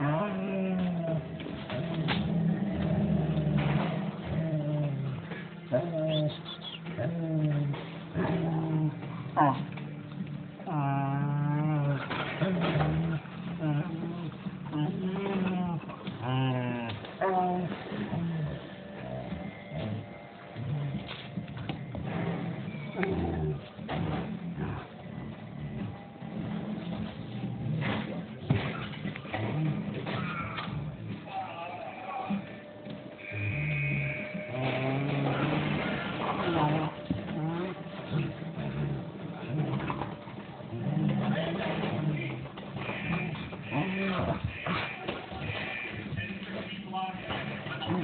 Oh.